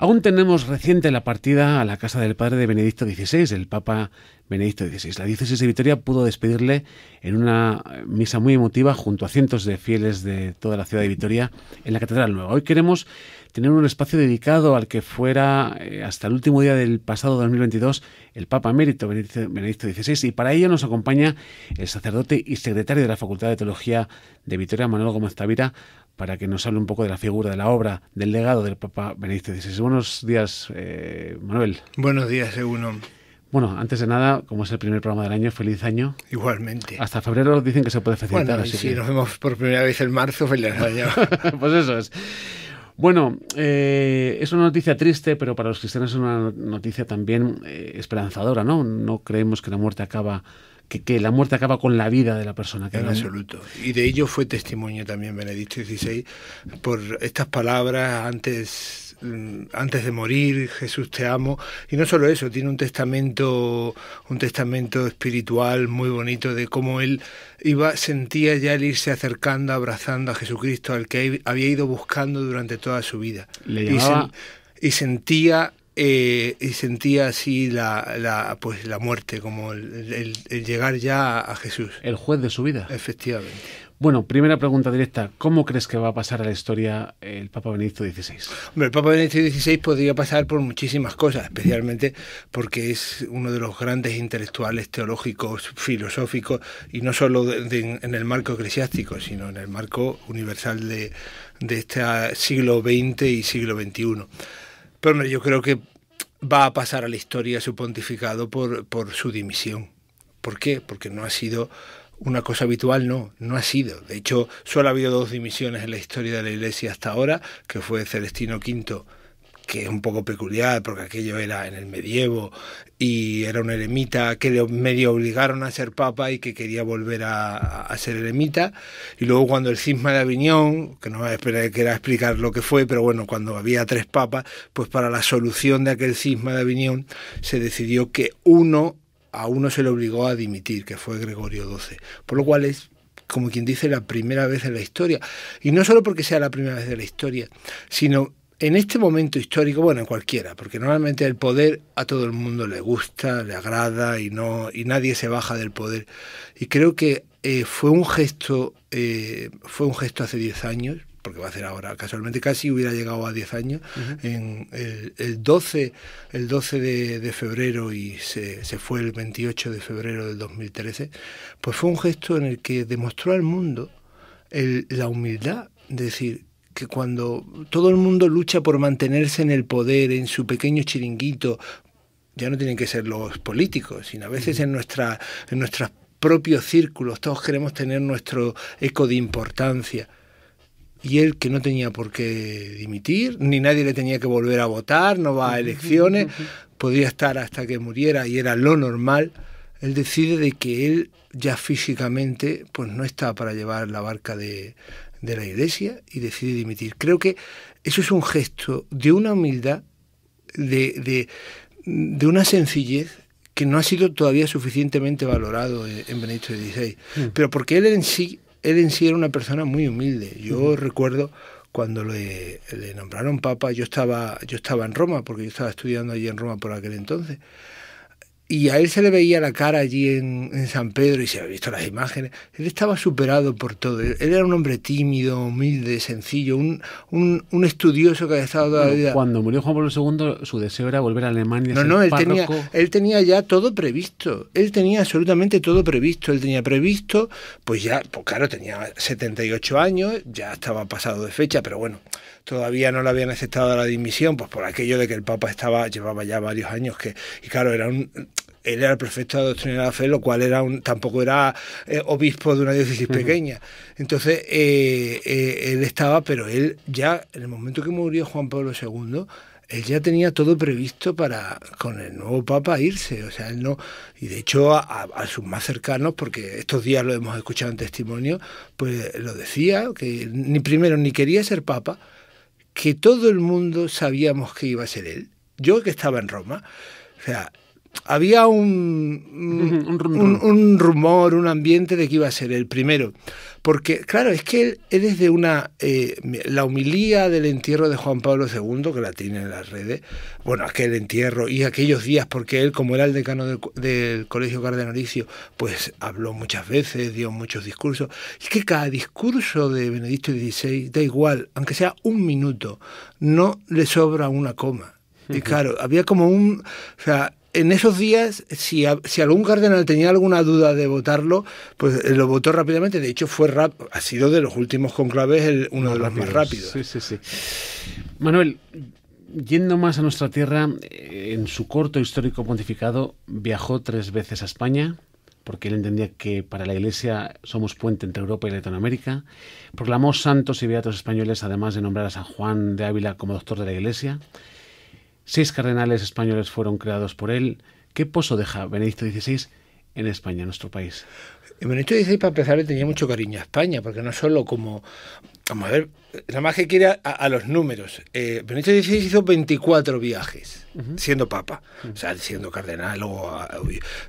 Aún tenemos reciente la partida a la casa del padre de Benedicto XVI, el Papa Benedicto XVI. La diócesis de Vitoria pudo despedirle en una misa muy emotiva junto a cientos de fieles de toda la ciudad de Vitoria en la Catedral Nueva. Hoy queremos tener un espacio dedicado al que fuera eh, hasta el último día del pasado 2022 el Papa Emérito Benedicto XVI y para ello nos acompaña el sacerdote y secretario de la Facultad de Teología de Vitoria, Manuel Gómez Tavira, para que nos hable un poco de la figura, de la obra, del legado del Papa Benedicto XVI. Buenos días, eh, Manuel. Buenos días, Seguno. Bueno, antes de nada, como es el primer programa del año, feliz año. Igualmente. Hasta febrero dicen que se puede felicitar. Bueno, y si nos vemos por primera vez en marzo, feliz año. pues eso es. Bueno, eh, es una noticia triste, pero para los cristianos es una noticia también eh, esperanzadora, ¿no? No creemos que la muerte acaba que, la muerte acaba con la vida de la persona. Que en absoluto. Y de ello fue testimonio también Benedicto XVI por estas palabras antes antes de morir, Jesús te amo. Y no solo eso, tiene un testamento, un testamento espiritual muy bonito de cómo él iba, sentía ya el irse acercando, abrazando a Jesucristo, al que había ido buscando durante toda su vida. y sentía eh, y sentía así la, la, pues la muerte, como el, llegar ya a Jesús. El juez de su vida. Efectivamente. Bueno, primera pregunta directa. ¿Cómo crees que va a pasar a la historia el Papa Benedicto XVI? el Papa Benedicto XVI podría pasar por muchísimas cosas, especialmente porque es uno de los grandes intelectuales teológicos, filosóficos, y no solo en el marco eclesiástico, sino en el marco universal de, este siglo XX y siglo XXI. Pero yo creo que va a pasar a la historia su pontificado por, por su dimisión. ¿Por qué? Porque no ha sido una cosa habitual, no, no ha sido. De hecho, solo ha habido dos dimisiones en la historia de la Iglesia hasta ahora, que fue Celestino V que es un poco peculiar porque aquello era en el medievo y era un eremita que le medio obligaron a ser papa y que quería volver a, ser eremita. Y luego cuando el cisma de Aviñón, que no esperar que era explicar lo que fue, pero bueno, cuando había tres papas, pues para la solución de aquel cisma de Aviñón se decidió que uno, a uno se le obligó a dimitir, que fue Gregorio XII. Por lo cual es como quien dice, la primera vez en la historia. Y no solo porque sea la primera vez de la historia, sino en este momento histórico, bueno, en cualquiera, porque normalmente el poder a todo el mundo le gusta, le agrada y no y nadie se baja del poder. Y creo que eh, fue un gesto, eh, fue un gesto hace 10 años, porque va a ser ahora, casualmente casi hubiera llegado a 10 años, en el, 12, el 12 de, febrero y se, se, fue el 28 de febrero del 2013, pues fue un gesto en el que demostró al mundo la humildad de decir, que cuando todo el mundo lucha por mantenerse en el poder, en su pequeño chiringuito, ya no tienen que ser los políticos, sino a veces en, nuestra, en nuestros propios círculos, todos queremos tener nuestro eco de importancia. Y él que no tenía por qué dimitir, ni nadie le tenía que volver a votar, no va a elecciones, podía estar hasta que muriera y era lo normal, él decide de que él ya físicamente pues no está para llevar la barca de, de la Iglesia y decide dimitir. Creo que eso es un gesto de una humildad, de, de, una sencillez que no ha sido todavía suficientemente valorado en Benedicto XVI. Mm. Pero porque él en sí, él en sí era una persona muy humilde. Yo recuerdo cuando le, le, nombraron papa, yo estaba, yo estaba en Roma, porque yo estaba estudiando allí en Roma por aquel entonces. Y a él se le veía la cara allí en, San Pedro y se había visto las imágenes. Él estaba superado por todo. Él era un hombre tímido, humilde, sencillo, un, un, estudioso que había estado toda la vida. Cuando murió Juan Pablo II, su deseo era volver a Alemania. No, no, él tenía, él tenía ya todo previsto. Él tenía absolutamente todo previsto. Él tenía previsto, pues ya, pues claro, tenía 78 años, ya estaba pasado de fecha, pero bueno, todavía no le habían aceptado la dimisión, pues por aquello de que el Papa estaba, llevaba ya varios años que, y claro, era un él era el prefecto de doctrina de la fe, lo cual era un, tampoco era eh, obispo de una diócesis pequeña. Entonces, eh, eh, él estaba, pero él ya, en el momento que murió Juan Pablo II, él ya tenía todo previsto para con el nuevo papa irse, o sea, él no y de hecho a, a, sus más cercanos, porque estos días lo hemos escuchado en testimonio, pues lo decía que ni primero ni quería ser papa, que todo el mundo sabíamos que iba a ser él. Yo que estaba en Roma, o sea, había un, un, rumor, un ambiente de que iba a ser el primero. Porque, claro, es que él, es de una. Eh, la humilía del entierro de Juan Pablo II, que la tiene en las redes, bueno, aquel entierro y aquellos días, porque él, como era el decano del, Colegio Cardenalicio, pues habló muchas veces, dio muchos discursos. Es que cada discurso de Benedicto XVI, da igual, aunque sea un minuto, no le sobra una coma. Y claro, había como un... O sea, en esos días, si, si, algún cardenal tenía alguna duda de votarlo, pues eh, lo votó rápidamente. De hecho, fue rap, ha sido de los últimos conclaves uno de los más rápidos. Sí, sí, sí. Manuel, yendo más a nuestra tierra, eh, en su corto histórico pontificado viajó tres veces a España, porque él entendía que para la Iglesia somos puente entre Europa y Latinoamérica. Proclamó santos y beatos españoles, además de nombrar a San Juan de Ávila como doctor de la Iglesia. Seis cardenales españoles fueron creados por él. ¿Qué pozo deja Benedicto XVI en España, en nuestro país? Benedicto XVI, para empezar, le tenía mucho cariño a España, porque no solo como. Vamos a ver, nada más que quiere a, los números. Eh, Benedicto XVI hizo 24 viajes, siendo papa, o sea, siendo cardenal. O,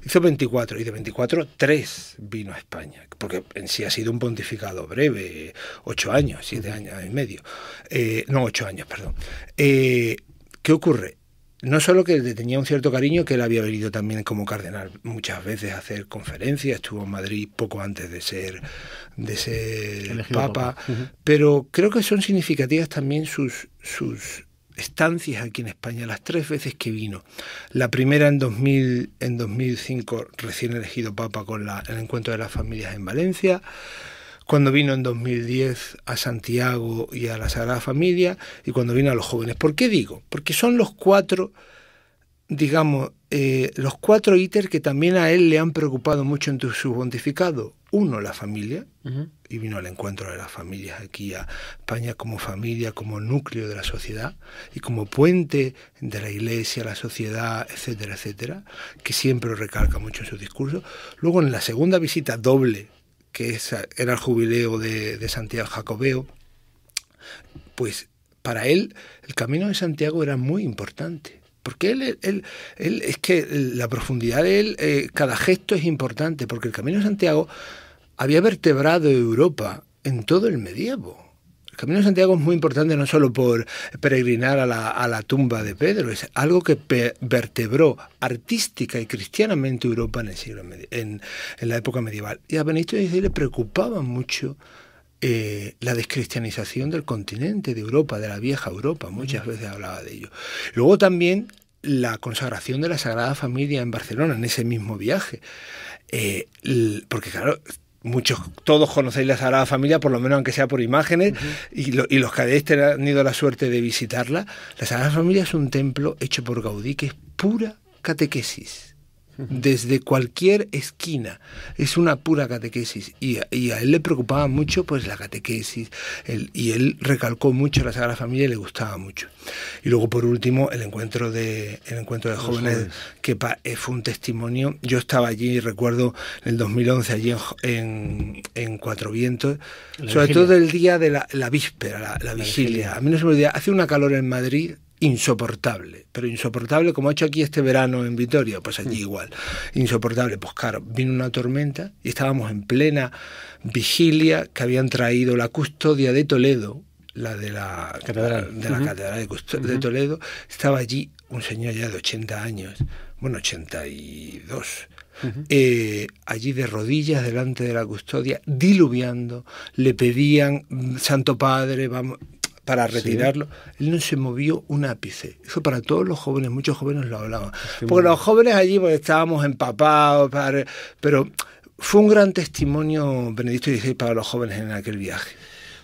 hizo 24, y de 24, 3 vino a España, porque en sí ha sido un pontificado breve, 8 años, 7 años y medio. Eh, no, 8 años, perdón. Eh, ¿Qué ocurre? No solo que le tenía un cierto cariño, que él había venido también como cardenal muchas veces a hacer conferencias, estuvo en Madrid poco antes de ser, de ser papa, pero creo que son significativas también sus, sus estancias aquí en España, las tres veces que vino. La primera en, 2000, en 2005, recién elegido papa con la, el encuentro de las familias en Valencia cuando vino en 2010 a Santiago y a la Sagrada Familia y cuando vino a los jóvenes. ¿Por qué digo? Porque son los cuatro, digamos, eh, los cuatro ítems que también a él le han preocupado mucho en su pontificado. Uno, la familia, y vino al encuentro de las familias aquí a España como familia, como núcleo de la sociedad y como puente de la iglesia, la sociedad, etcétera, etcétera, que siempre recalca mucho en su discurso. Luego, en la segunda visita doble que era el jubileo de, Santiago Jacobeo, pues para él el camino de Santiago era muy importante. Porque él, él, él es que la profundidad de él, eh, cada gesto es importante, porque el camino de Santiago había vertebrado Europa en todo el medievo. Camino de Santiago es muy importante no solo por peregrinar a la, tumba de Pedro, es algo que vertebró artística y cristianamente Europa en, el siglo, en, la época medieval. Y a Benito XVI le preocupaba mucho eh, la descristianización del continente, de Europa, de la vieja Europa, muchas veces hablaba de ello. Luego también la consagración de la Sagrada Familia en Barcelona, en ese mismo viaje. Eh, porque claro, muchos, todos conocéis la Sagrada Familia, por lo menos aunque sea por imágenes, y, y, los que habéis tenido la suerte de visitarla. La Sagrada Familia es un templo hecho por Gaudí que es pura catequesis desde cualquier esquina. Es una pura catequesis. Y, a él le preocupaba mucho pues la catequesis. y él recalcó mucho la Sagrada Familia y le gustaba mucho. Y luego por último el encuentro de, el encuentro de jóvenes, que eh, fue un testimonio. Yo estaba allí, recuerdo en el 2011 allí en, en, Cuatro Vientos, sobre todo el día de la, víspera, la, vigilia. A mí no se me olvida, hace una calor en Madrid insoportable, pero insoportable como ha hecho aquí este verano en Vitoria, pues allí mm. igual, insoportable. Pues claro, vino una tormenta y estábamos en plena vigilia que habían traído la custodia de Toledo, la de la catedral. de, la catedral de, Toledo, estaba allí un señor ya de 80 años, bueno, 82, eh, allí de rodillas delante de la custodia, diluviando, le pedían, Santo Padre, vamos, para retirarlo. Él no se movió un ápice. Eso para todos los jóvenes, muchos jóvenes lo hablaban. Porque los jóvenes allí pues, estábamos empapados, pero fue un gran testimonio Benedicto XVI para los jóvenes en aquel viaje.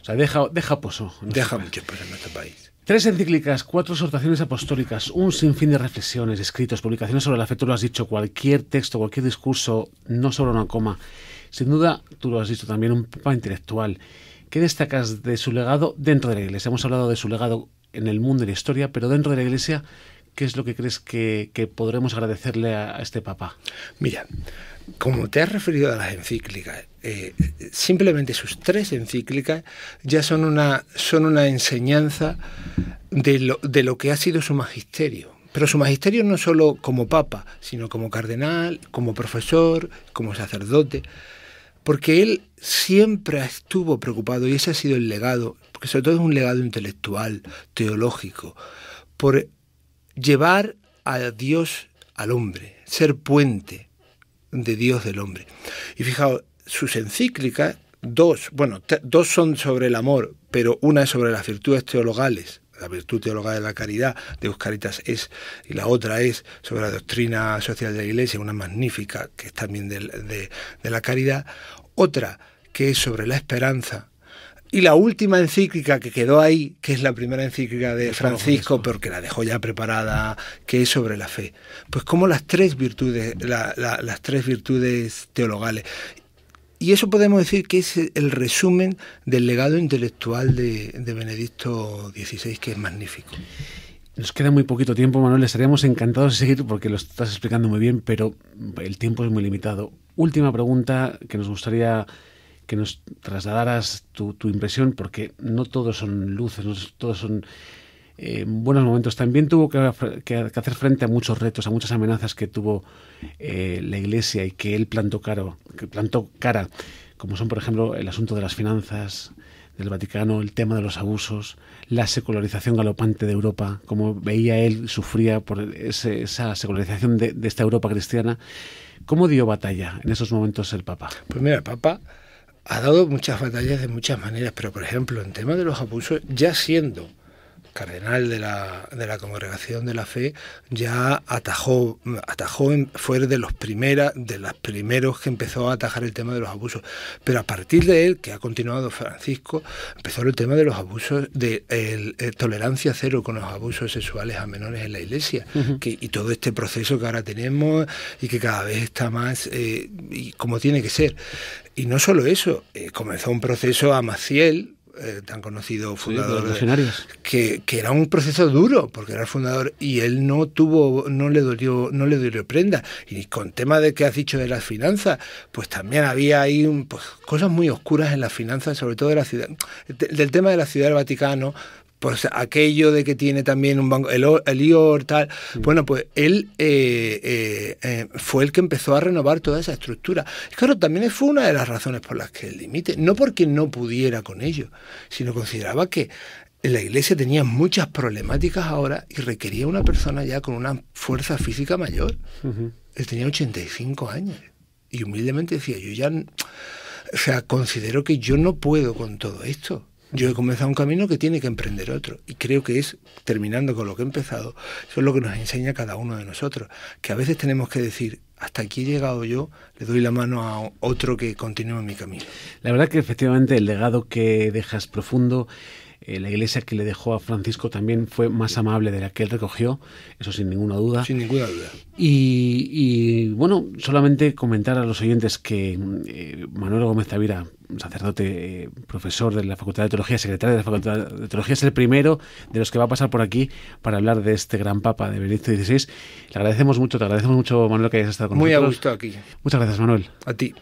O sea, deja, deja pozo. Deja mucho pozo en nuestro país. Tres encíclicas, cuatro exhortaciones apostólicas, un sinfín de reflexiones, escritos, publicaciones sobre la fe, tú lo has dicho, cualquier texto, cualquier discurso, no solo una coma. Sin duda, tú lo has dicho también, un papa intelectual. ¿Qué destacas de su legado dentro de la Iglesia? Hemos hablado de su legado en el mundo y la historia, pero dentro de la Iglesia, ¿qué es lo que crees que, podremos agradecerle a, este Papa? Mira, como te has referido a las encíclicas, eh, simplemente sus tres encíclicas ya son una, son una enseñanza de lo, de lo que ha sido su magisterio Pero su magisterio no solo como papa, sino como cardenal, como profesor, como sacerdote, porque él siempre estuvo preocupado, y ese ha sido el legado, porque sobre todo es un legado intelectual, teológico, por llevar a Dios al hombre, ser puente de Dios del hombre. Y fijaos, sus encíclicas, dos, bueno, dos son sobre el amor, pero una es sobre las virtudes teologales, la virtud teologal de la caridad de Euscaritas es, y la otra es sobre la doctrina social de la Iglesia, una magnífica que es también de, de la caridad, otra que es sobre la esperanza, y la última encíclica que quedó ahí, que es la primera encíclica de Francisco, porque la dejó ya preparada, que es sobre la fe. Pues como las tres virtudes, las tres virtudes teologales. Y eso podemos decir que es el resumen del legado intelectual de, Benedicto XVI, que es magnífico. Nos queda muy poquito tiempo, Manuel. Estaríamos encantados de seguir porque lo estás explicando muy bien, pero el tiempo es muy limitado. Última pregunta que nos gustaría que nos trasladaras tu, tu impresión, porque no todos son luces, no todos son eh, buenos momentos. También tuvo que, hacer frente a muchos retos, a muchas amenazas que tuvo eh, la Iglesia y que él plantó, caro, que plantó cara, como son, por ejemplo, el asunto de las finanzas del Vaticano, el tema de los abusos, la secularización galopante de Europa, como veía él, sufría por esa secularización de, de esta Europa cristiana. ¿Cómo dio batalla en esos momentos el Papa? Pues mira, el Papa ha dado muchas batallas de muchas maneras, pero por ejemplo, en tema de los abusos, ya siendo cardenal de la, de la congregación de la fe, ya atajó, atajó fue de los primera, de los primeros que empezó a atajar el tema de los abusos. Pero a partir de él, que ha continuado Francisco, empezó el tema de los abusos, de el, tolerancia cero con los abusos sexuales a menores en la iglesia, que, y todo este proceso que ahora tenemos y que cada vez está más eh, y como tiene que ser. Y no solo eso, eh, comenzó un proceso a Maciel, eh, tan conocido fundador de, que, que, era un proceso duro porque era el fundador y él no tuvo no le dolió no le dolió prenda. Y con tema de que has dicho de las finanzas pues también había ahí pues, cosas muy oscuras en las finanzas sobre todo de la ciudad del tema de la ciudad del Vaticano pues aquello de que tiene también un banco, el, el IOR, tal. Bueno, pues él eh, eh, eh, fue el que empezó a renovar toda esa estructura. Y claro, también fue una de las razones por las que el límite, no porque no pudiera con ello, sino consideraba que la iglesia tenía muchas problemáticas ahora y requería una persona ya con una fuerza física mayor. Él tenía 85 años. Y humildemente decía, yo ya, o sea, considero que yo no puedo con todo esto. Yo he comenzado un camino que tiene que emprender otro. Y creo que es, terminando con lo que he empezado, eso es lo que nos enseña cada uno de nosotros. Que a veces tenemos que decir, hasta aquí he llegado yo, le doy la mano a otro que continúe mi camino. La verdad que efectivamente el legado que dejas profundo eh, la iglesia que le dejó a Francisco también fue más amable de la que él recogió, eso sin ninguna duda. Sin ninguna duda. Y, bueno, solamente comentar a los oyentes que eh, Manuel Gómez Tavira, sacerdote, eh, profesor de la Facultad de Teología, secretario de la Facultad de Teología, es el primero de los que va a pasar por aquí para hablar de este gran Papa de Benedicto XVI. Le agradecemos mucho, te agradecemos mucho, Manuel, que hayas estado con nosotros. Muy a gusto aquí. Muchas gracias, Manuel. A ti.